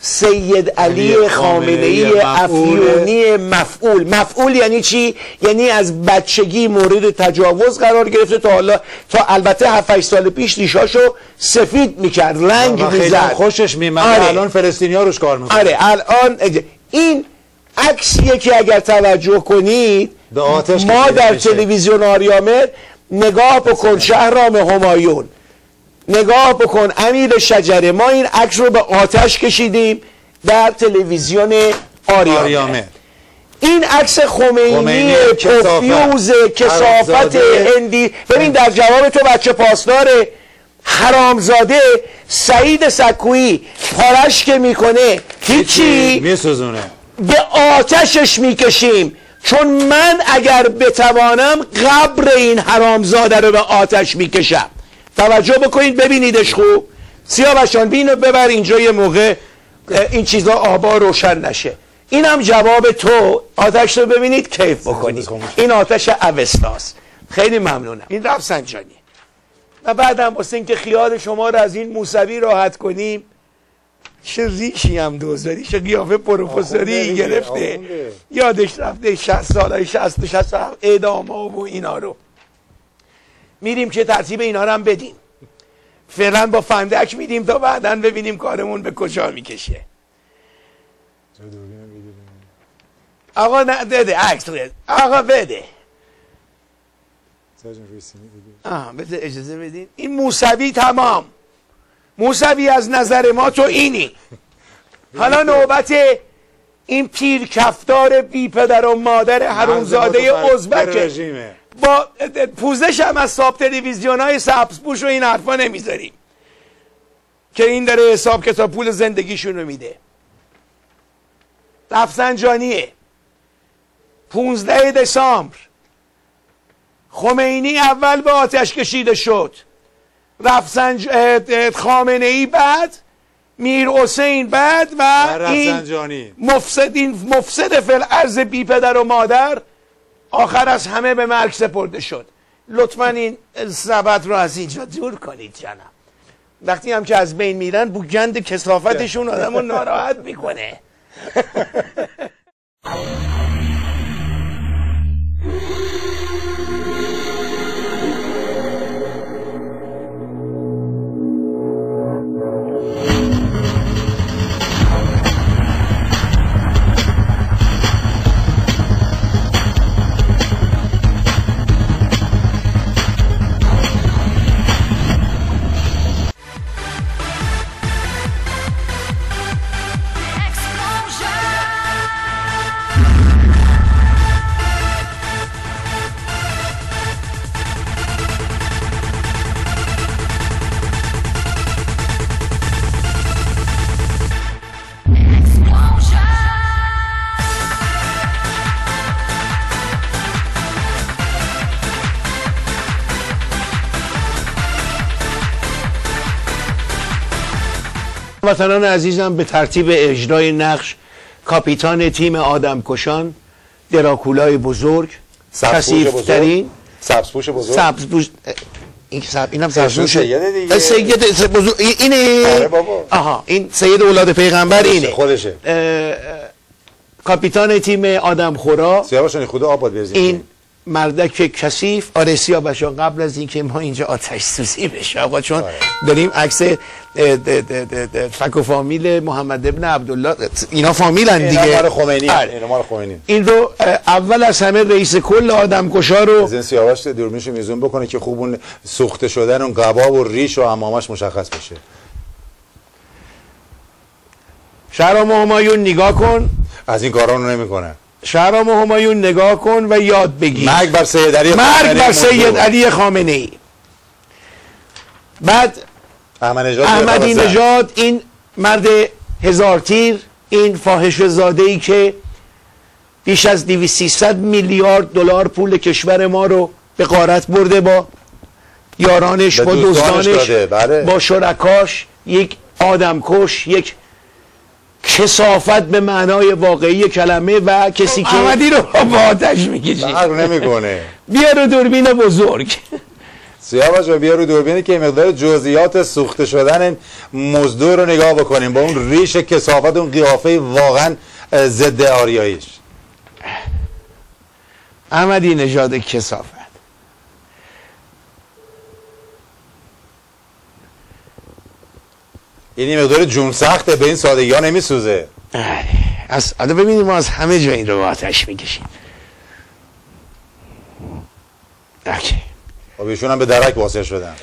سید علی خامنه ای افیونی مفعول. مفعول یعنی چی؟ یعنی از بچگی مورد تجاوز قرار گرفته تا حالا تا البته 7 سال پیش ریشاشو سفید می‌کرد رنگ می‌زد. خوشش میمد آره. الان فلسطینیا روش کار می‌کنه آره الان این عکسیه که اگر توجه کنید ما در تلویزیون آریامر نگاه بکن شهرام همایون. نگاه بکن امیر شجره ما این عکس رو به آتش کشیدیم در تلویزیون آریامه این عکس خمینی پوفیوز کسافت هندی ببین در جواب تو بچه پاسداره حرامزاده سعید سکویی پارش که می‌کنه هیچی میسوزونه. به آتشش می‌کشیم. چون من اگر بتوانم قبر این حرامزاده رو به آتش می‌کشم. توجه بکنید ببینیدش خوب. سیاوشان بینو ببر اینجا یه موقع این چیزا آبا روشن نشه. این هم جواب تو. آتش رو ببینید کیف بکنید. این آتش اوستاست خیلی ممنونم. این رفسنجانی. و بعدم واسه اینکه خیال شما رو از این موسوی راحت کنیم چه ریشی هم دوزاری چه قیافه پروفسوری گرفته. یادش رفته 60 سالای 60 60 اعدام ها و اینا رو. میریم که ترتیب اینا رو هم بدیم. فعلا با فندک میدیم تا بعدا ببینیم کارمون به کجا می‌کشه. آقا نه بده عکس آقا بده. آه بده اجازه بدین. این موسوی تمام. موسوی از نظر ما تو اینی. حالا نوبت این پیر کفتار بی پدر و مادر حرومزاده ازبک با پوزش هم از ساب تلویزیون های سبز و این حرفا نمی‌ذاریم. که این داره حساب کتاب پول زندگیشون رو میده. رفسنجانیه پونزده دسامبر. خمینی اول به آتش کشیده شد. رفسنج خامنه ای بعد میر حسین بعد و, این مفسد این مفسد فل ارز بی پدر و مادر آخر از همه به مرگ سپرده شد. لطفا این سبت رو از اینجا دور کنید جنم وقتی هم که از بین میرن بوگند کسافتشون آدم رو ناراحت می‌کنه. وطنان عزیزم به ترتیب اجرای نقش کاپیتان تیم آدم کشان دراکولای بزرگ کسیفترین سبزپوش بزرگ. سبزپوش این سب اینم سبزپوش سید بزرگ اینه. آره بابا. آها این سید اولاد پیغمبر اینه. خودشه. کاپیتان تیم آدم خورا سیاوشان خدا آباد بزنید این مردک کثیف. آره سیاوشان قبل از اینکه ما اینجا آتش سوزی بشه آقا چون آره. داریم عکس فک و فامیل محمد ابن عبدالله. اینا فامیلن دیگه. اینا مال خمینی آره. اینا مال خمینی این رو اول از همه رئیس کل آدم کشا رو از این سیاوش دورمیشو میزون بکنه که خوب اون سوخته شدن اون قباب و ریش و امامش مشخص بشه. شهرام همایون نگاه کن. از این کارا رو نمی‌کنه. شهرام همایون نگاه کن و یاد بگیر. مرگ بر سید علی مرگ بر سید علی خامنه ای بعد احمدی نژاد این مرد هزار تیر این فاحش زاده ای که بیش از 2300 میلیارد دلار پول کشور ما رو به قارت برده با یارانش با دوستانش بله. با شرکاش یک آدمکش یک کسافت به معنای واقعی کلمه و کسی که احمدی رو با آتش می‌کشی. نمی‌کنه. بیا رو دوربین بزرگ. سیاوش بیا رو دوربینی که مقدار جزئیات سوخته شدن مزدور رو نگاه بکنیم با اون ریش کسافت اون قیافه واقعا ضد آریاییش. احمدی نژاد کسافت. این مقدار جون سخته به این سادگی ها نمیسوزه. از حالا ببینیم ما از همه جا این رو آتش می‌کشیم. OK. و ایشون هم به درک واصل شدن.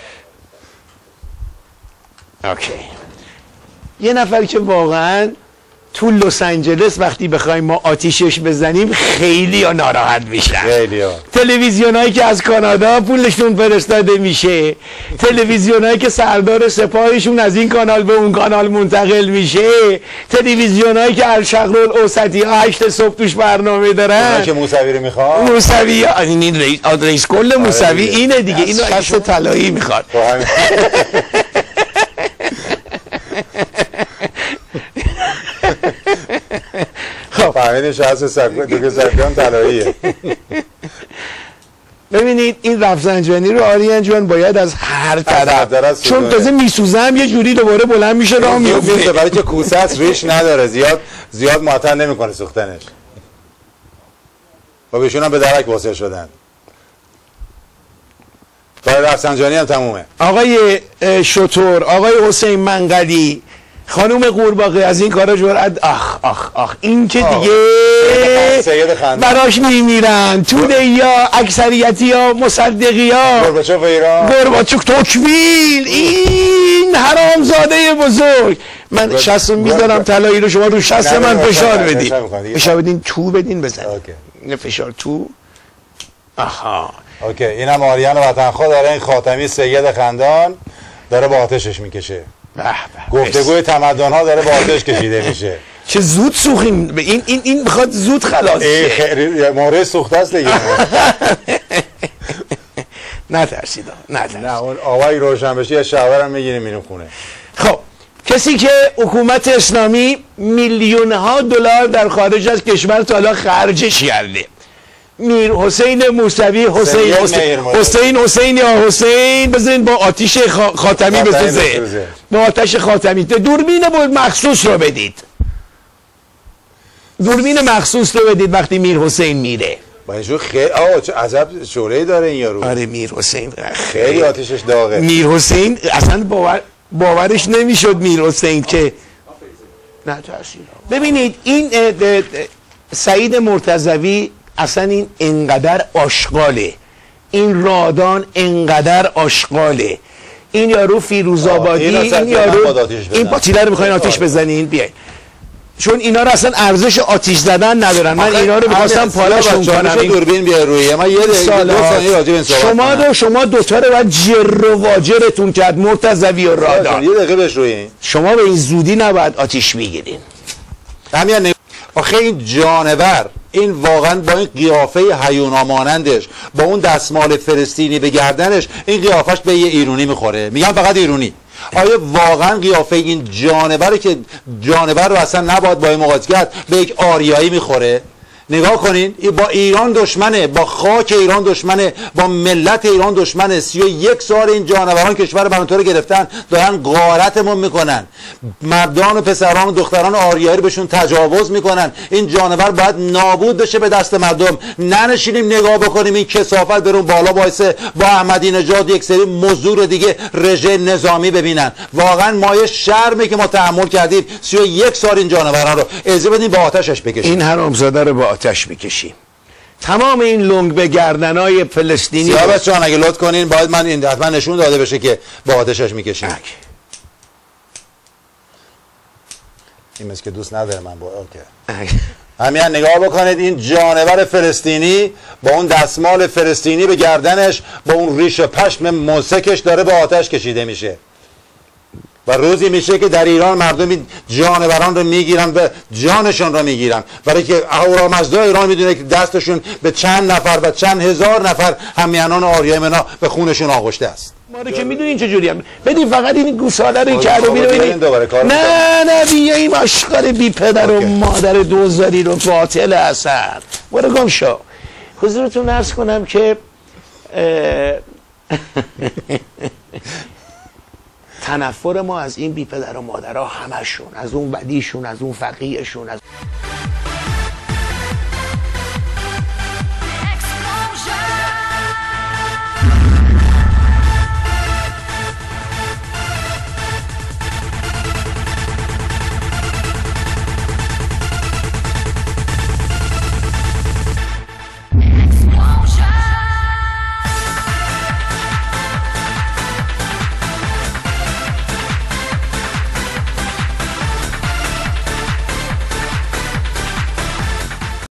OK. یه نفر که واقعا تو لس آنجلس وقتی بخوایم ما آتیشش بزنیم خیلی ها ناراحت میشن. خیلی ها. تلویزیون هایی که از کانادا پولشون فرستاده میشه. تلویزیون هایی که سردار سپاهشون از این کانال به اون کانال منتقل میشه. تلویزیون هایی که الشرق الاوسطی ها هشت صبح توش برنامه دارن. که موسوی رو می‌خواد موسوی این رئیس, رئیس کل موسوی دیگه. اینه دیگه. اینو شست طلایی می‌خواد خب همین. خب فهمیدیم شخص سکون دیگه سکون طلاییه. ببینید این رفزنجانی رو آریان جان باید از هر طرف چون. تازه میسوزم یه جوری دوباره بلند میشه راه میفته. برای که کوسه است؟ ریش نداره زیاد زیاد معطل نمی‌کنه سوختنش. و بهشون هم به درک واسه شدن. کار رفسنجانی هم تمومه. آقای شطور آقای حسین منقلی خانوم قورباغه از این کارا جرأت آخ آخ آخ. این که. دیگه. براش میمیرن. توده یا اکثریتی یا مصدقی ها گربچوف ایران. گرباچوک توکویل این حرامزاده بزرگ. من شست رو می‌ذارم گرب- طلایی رو شما رو شست نه، من نه، فشار نه، نه، بدین. فشار بدین تو بدین بزن. این فشار تو. آها. اوکی اینم آریان وطن خود داره. این خاتمی سید خندان داره با آتشش می‌کشه. گفتگوی تمدن ها داره با آتش کشیده میشه. چه زود سوخیم. این این این می‌خواد زود خلاص شه. خیلی مورد سوخته است دیگه. نترسید آقا، نترسید. نه اون آوای روشن بشه یه شاور هم می‌گیریم میریم خونه. خب کسی که حکومت اسلامی میلیون ها دلار در خارج از کشور تا حالا خرجش کرده. میر حسین موسوی حسین حسین. حسین حسین یا حسین؟ بزنین با آتیش خا- خاتمی بسوزه. با آتش خاتمی. دوربین بود مخصوص رو بدید. دوربین مخصوص رو بدید وقتی میر حسین میره. با اینجور خیلی آه چه عجب شعله داره این یارو. آره میر حسین. خیلی آتیشش داغه. میر حسین اصلا باور باورش نمی‌شد میر حسین که نه ترسید. ببینید این سعید مرتضوی اصلا این انقدر آشغاله. این رادان انقدر آشغاله. این یارو فیروز آبادی این این یارو این. پاتیله رو می‌خواین آتیش بزنین؟ بیاین. چون اینا رو اصلا ارزش آتیش زدن ندارن. من اینا رو می‌خواستم پالشون کنم. این دوربین بیار روی. من یه دقیقه دو. ثانیه راجع به شما. رو شما دوتا رو باید جر و واجرتون کرد مرتضوی و رادان. یه دقیقه بهش روی. شما به این زودی نباید آتیش می‌گیرین همین آخه این جانور این واقعا با این قیافه حیونا مانندش با اون دستمال فلسطینی به گردنش این قیافش به یه ایرونی می‌خوره. میگم فقط ایرونی. آیا واقعا قیافه این جانوره که جانور رو اصلا نباید با این کرد به یک آریایی می‌خوره؟ نگاه کنین این با ایران دشمنه با خاک ایران دشمنه با ملت ایران دشمنه. سی و یک سال این جانوران کشور رو رو گرفتن دارن غارتمون می‌کنن. مردان و پسران و دختران آریایی بهشون تجاوز می‌کنن. این جانور باید نابود بشه به دست مردم. ننشینیم نگاه بکنیم این کسافت برون بالا باعث با احمدی نژاد یک سری مزدور دیگه رژه نظامی ببینن. واقعا مایه شرمه که ما تحمل کردیم. سی و یک سال این جانوران رو. اجازه بدیم با آتشش بکشیم. این حرامزاده رو با آتش می‌کشیم. تمام این لنگ به گردنای فلسطینی سیاوش جان اگه لطف کنین؟ باید من این حتما نشون داده بشه که با آتشش می‌کشیم. این مثل که دوست نداره من با اوکی. همین نگاه بکنید این جانور فلسطینی با اون دستمال فلسطینی به گردنش با اون ریش و پشم ممسکش داره به آتش کشیده میشه. و روزی میشه که در ایران مردم این جانوران رو می‌گیرن و جانشون رو می‌گیرن. برای که اهورامزدا ایران می‌دونه که دستشون به چند نفر و چند هزار نفر همیانان آریای منا به خونشون آغشته است. ما رو که می‌دونین چه جوری هم بدین فقط این گوساله رو این بیرو بیارین ببینید نه نه بیاییم آشغال بی پدر و. مادر دوزاری رو باطل اثر برو گم شو. حضورتون ارز کنم که تنفر ما از این بی پدر و مادرها همشون از اون بدیشون از اون فقیهشون از